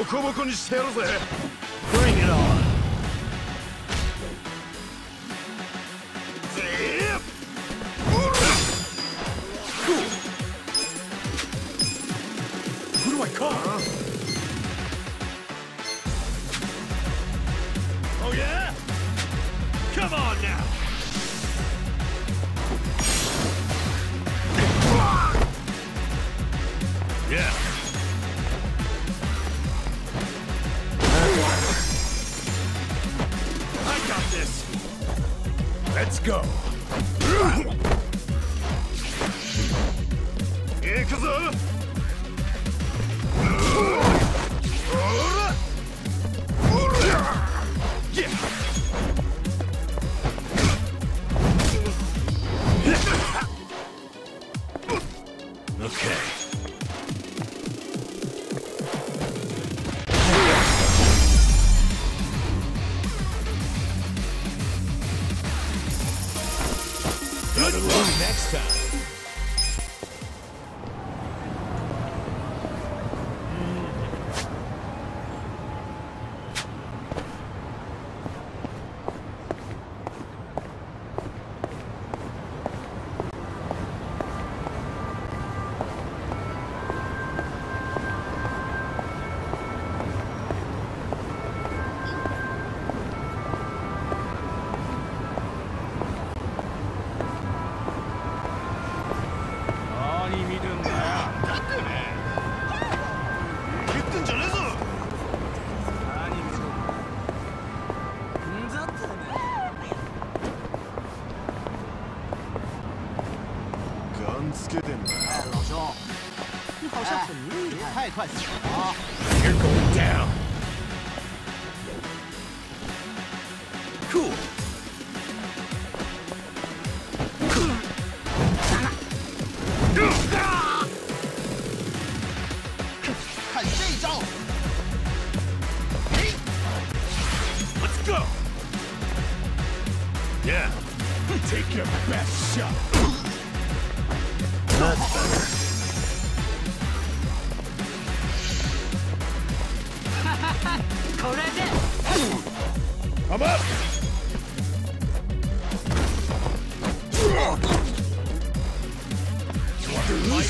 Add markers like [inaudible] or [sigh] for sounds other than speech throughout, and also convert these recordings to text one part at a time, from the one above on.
ボコボコにしてやるぜ。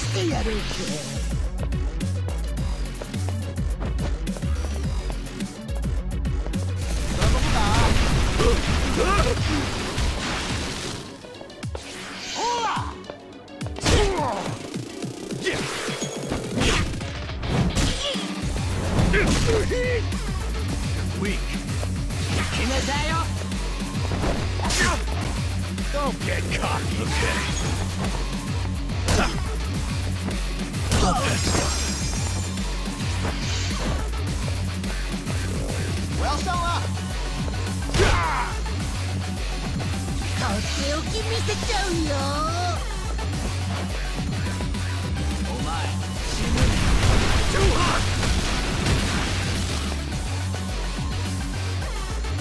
してやるけ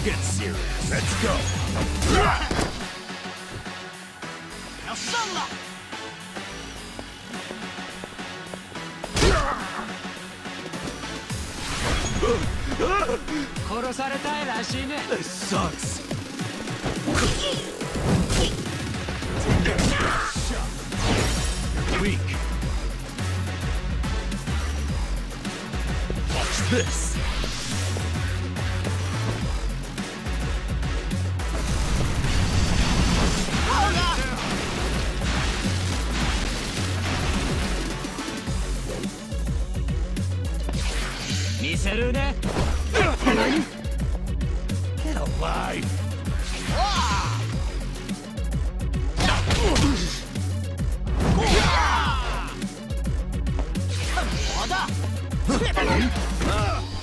Get serious. Let's go. Now sunlight. This. Weak. Watch this.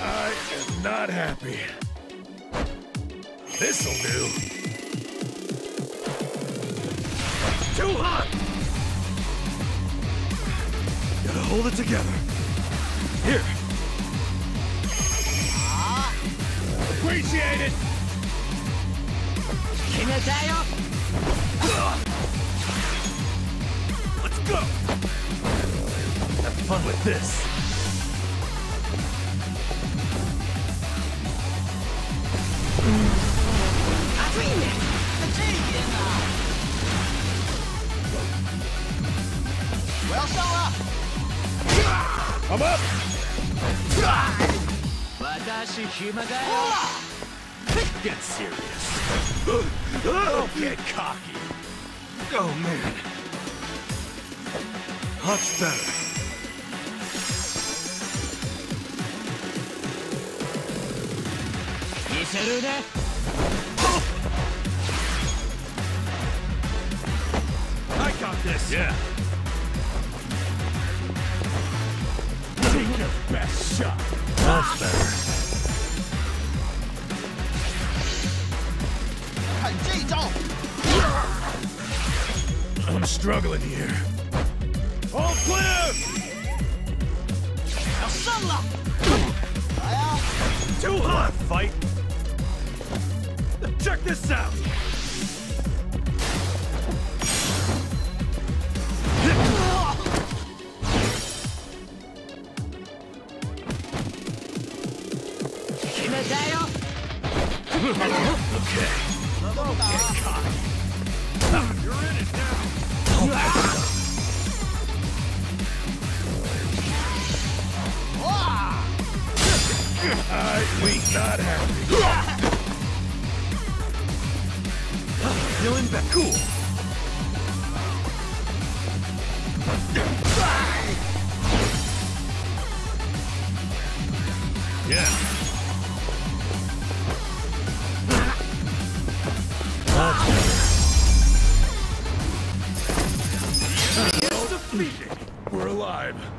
I am not happy. This'll do. Too hot! Gotta hold it together. Here. Appreciate it! Let's go! Have fun with this. Well shown up. I'm up. Get serious. Don't get cocky. Oh, man. Much better. I got this! Yeah. Your best shot. That's better. I'm struggling here. All clear! Too hot! Fight! Check this out! It！I not. Feeling back. Cool. Yeah. We're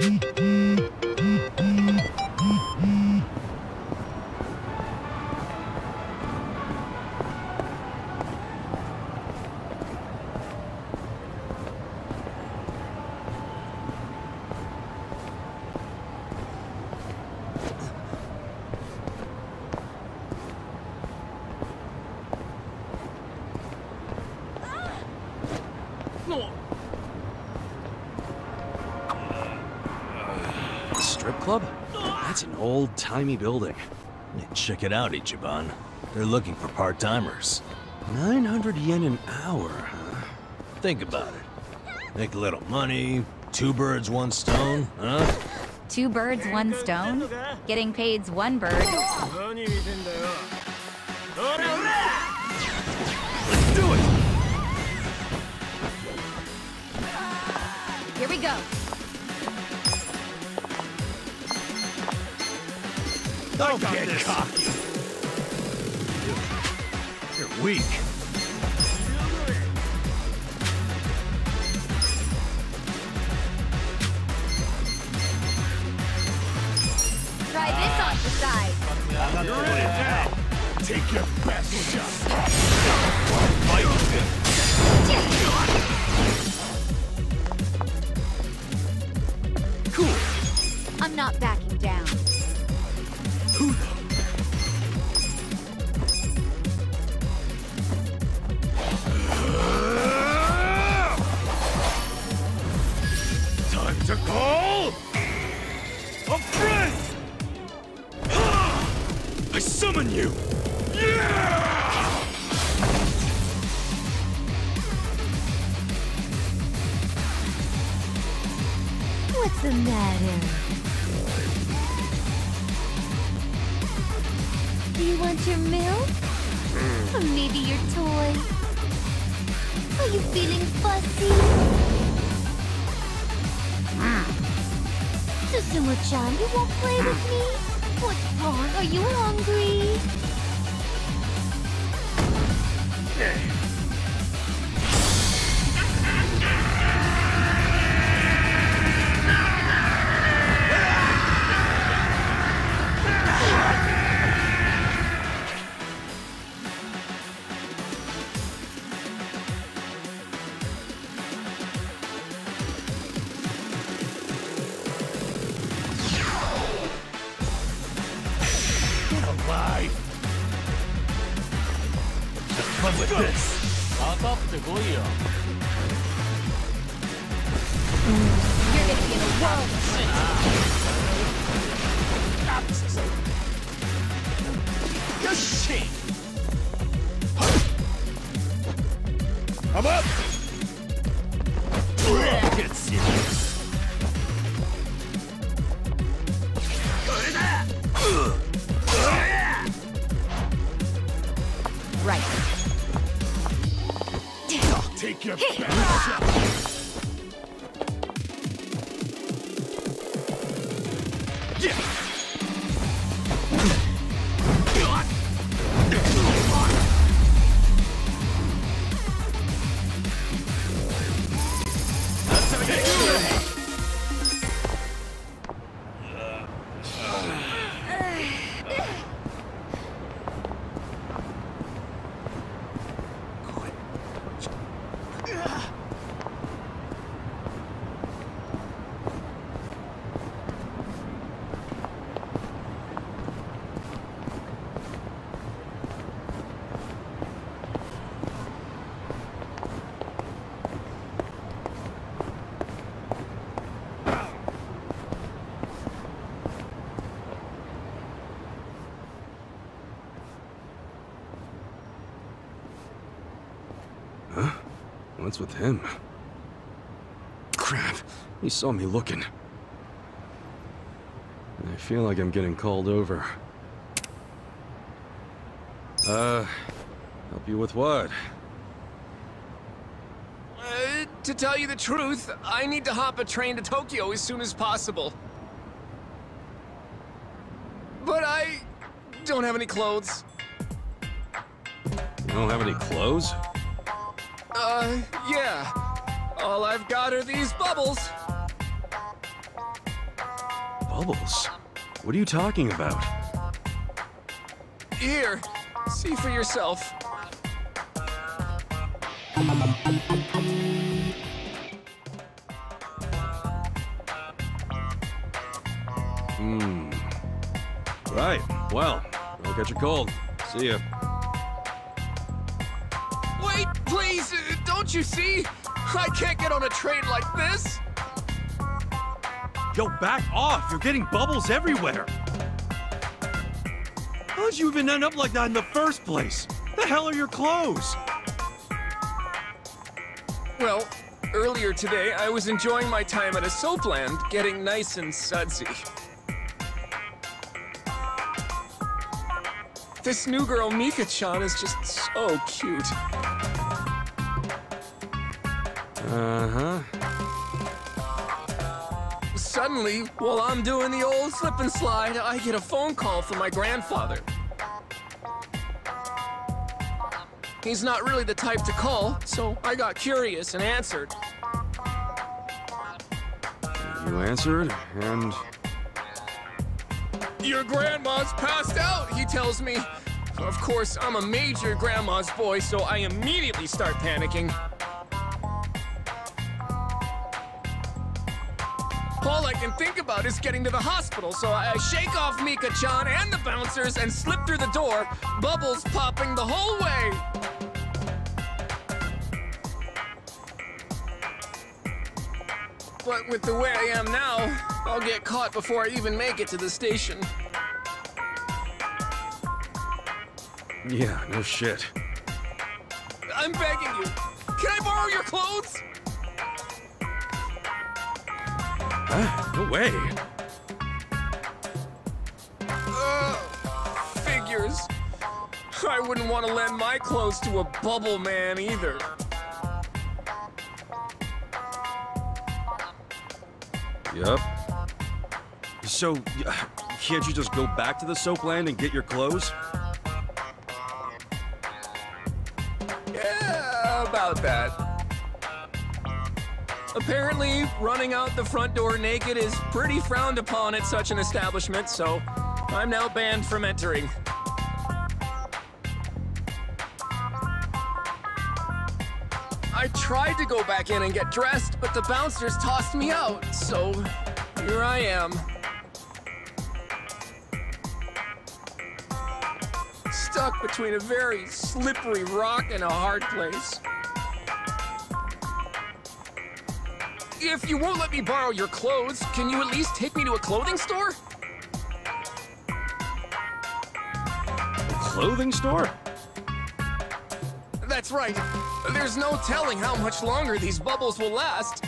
Mm-hmm. [laughs] Strip club? That's an old-timey building. Check it out, Ichiban. They're looking for part-timers. 900 yen an hour, huh? Think about it. Make a little money, two birds, one stone, huh? Two birds, one stone? Getting paid's one bird. Let's do it! Here we go. Don't get cocky. You're weak. Try this on the side. You're in it now! Take your best shot! Fight him! Cool! I'm not backing right. Take your best shot. What's with him? Crap, he saw me looking. I feel like I'm getting called over. Uh, help you with what? Uh, to tell you the truth, I need to hop a train to Tokyo as soon as possible. But I don't have any clothes. You don't have any clothes? Uh, yeah. All I've got are these bubbles. Bubbles? What are you talking about? Here, see for yourself. Hmm. Right. Well, don't catch a cold. See ya. Don't you see? I can't get on a train like this! Yo, back off! You're getting bubbles everywhere! How'd you even end up like that in the first place? The hell are your clothes? Well, earlier today, I was enjoying my time at a soapland, getting nice and sudsy. This new girl, Mika-chan, is just so cute. Uh-huh. Suddenly, while I'm doing the old slip and slide, I get a phone call from my grandfather. He's not really the type to call, so I got curious and answered. You answered, and... Your grandma's passed out, he tells me. Of course, I'm a major grandma's boy, so I immediately start panicking. Can think about is getting to the hospital, so I shake off Mika-chan and the bouncers and slip through the door, bubbles popping the whole way. But with the way I am now, I'll get caught before I even make it to the station. Yeah, no shit. I'm begging you. Can I borrow your clothes? Huh? No way! Ugh, figures. I wouldn't want to lend my clothes to a bubble man either. Yep. So, can't you just go back to the soapland and get your clothes? Yeah, about that. Apparently, running out the front door naked is pretty frowned upon at such an establishment, so I'm now banned from entering. I tried to go back in and get dressed, but the bouncers tossed me out, so here I am. Stuck between a very slippery rock and a hard place. If you won't let me borrow your clothes, can you at least take me to a clothing store? Clothing store? That's right. There's no telling how much longer these bubbles will last.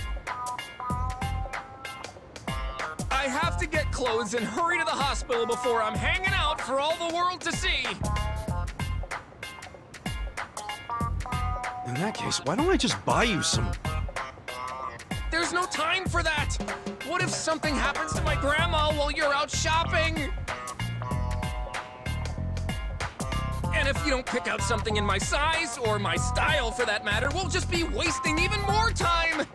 I have to get clothes and hurry to the hospital before I'm hanging out for all the world to see. In that case, why don't I just buy you some... There's no time for that. What if something happens to my grandma while you're out shopping? And if you don't pick out something in my size, or my style for that matter, we'll just be wasting even more time!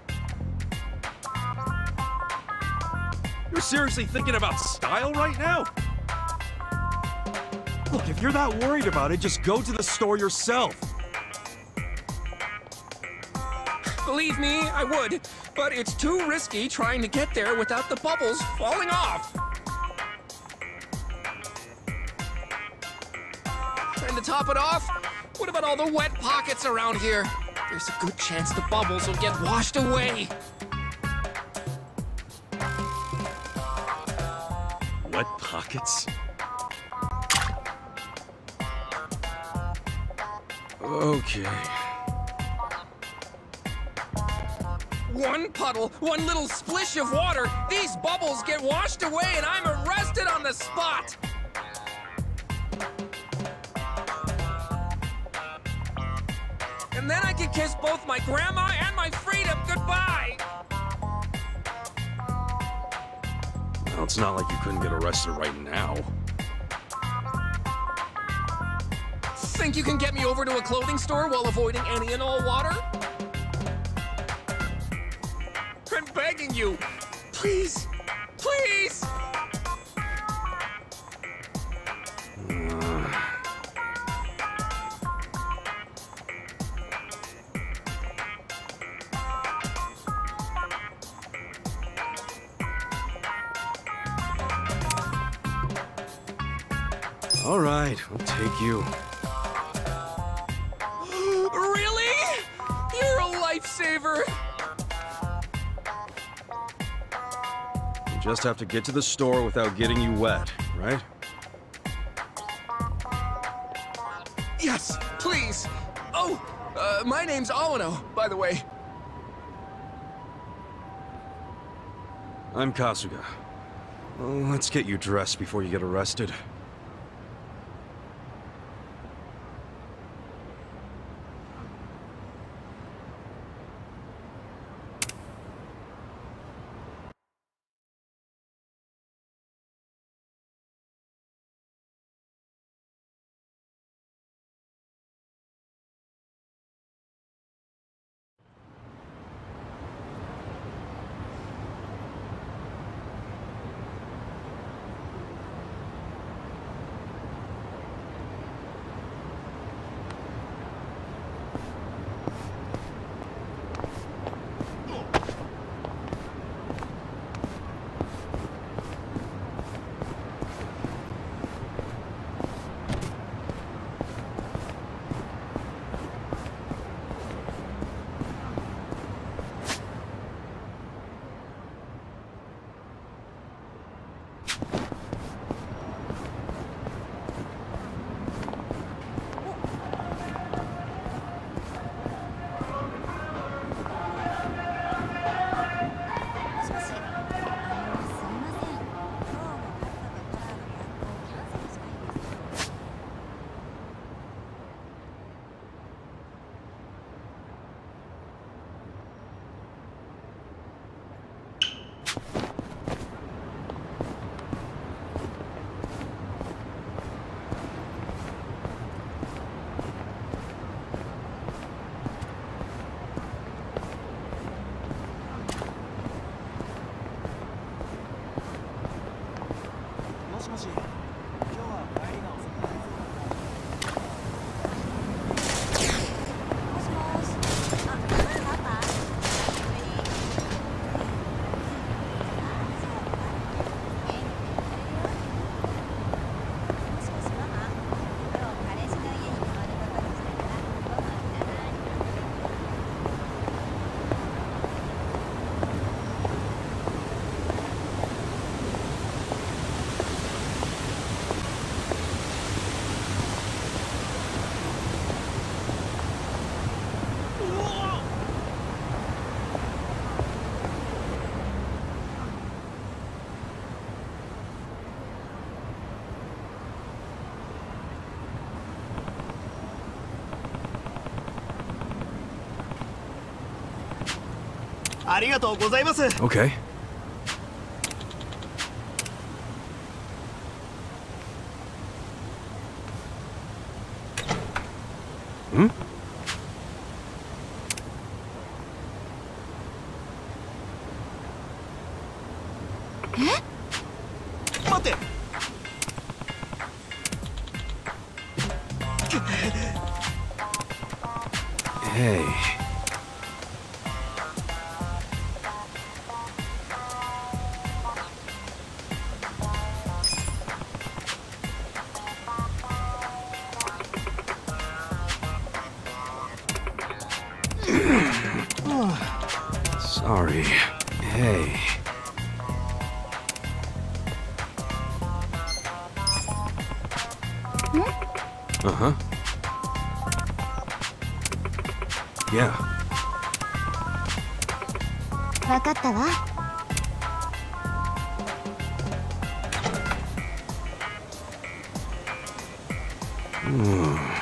You're seriously thinking about style right now? Look, if you're that worried about it, just go to the store yourself. Believe me, I would, but it's too risky trying to get there without the bubbles falling off. And to top it off, what about all the wet pockets around here? There's a good chance the bubbles will get washed away. Wet pockets? Okay. One puddle, one little splish of water, these bubbles get washed away and I'm arrested on the spot! And then I can kiss both my grandma and my freedom goodbye! Well, it's not like you couldn't get arrested right now. Think you can get me over to a clothing store while avoiding any and all water? begging you. Please, please. All right, we'll take you. Just have to get to the store without getting you wet, right? Yes, please. Oh, uh, my name's Awano, by the way. I'm Kasuga. Well, let's get you dressed before you get arrested. “ありがとうございます” Okay. Hmm? ったわ。Hmm?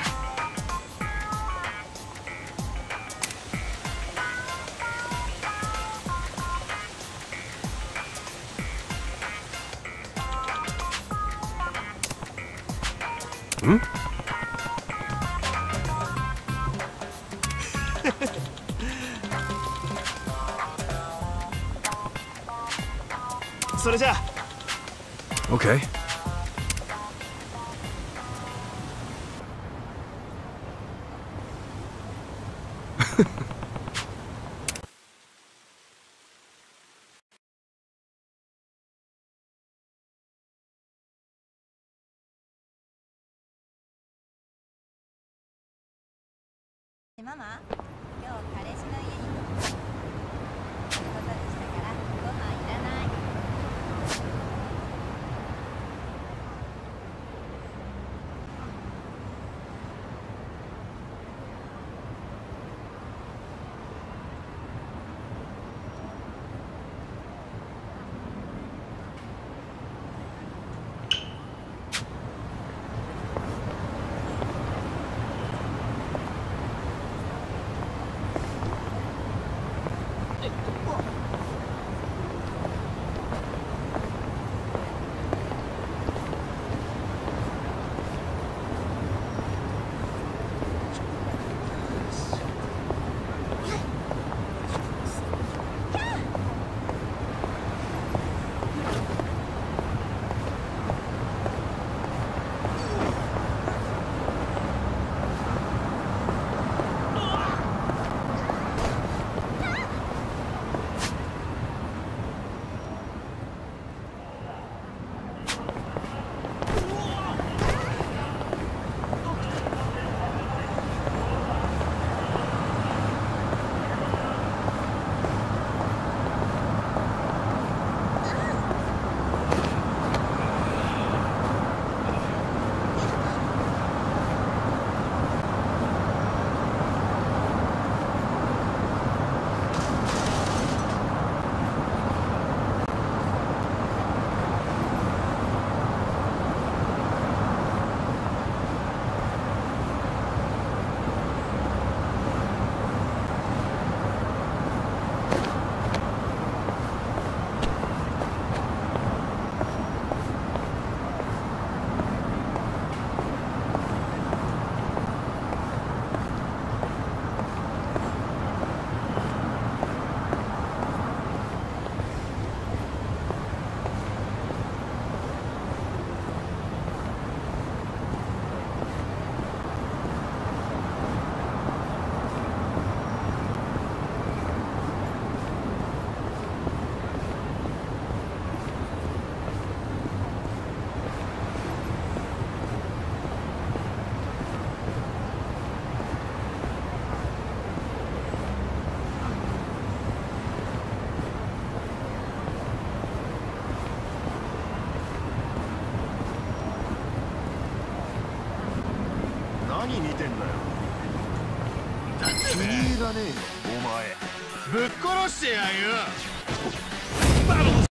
ぶっ殺してやるよ。